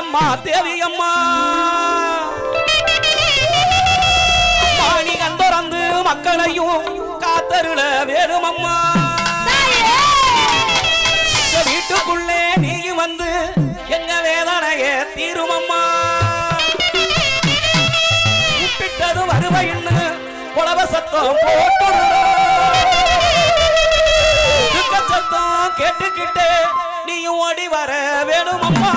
அம்மா தேவி அம்மா. மாணி திறந்து மக்களையும் காத்தருள வேணும் அம்மா. வீட்டுக்குள்ளே நீயும் வந்து எங்க வேதனைய தீரும் அம்மா. உப்பிட்டது வருவைன்னு குலவ சத்தம் போட்டு சத்தம் கேட்டுக்கிட்டே ஓடி வர வேணும் அம்மா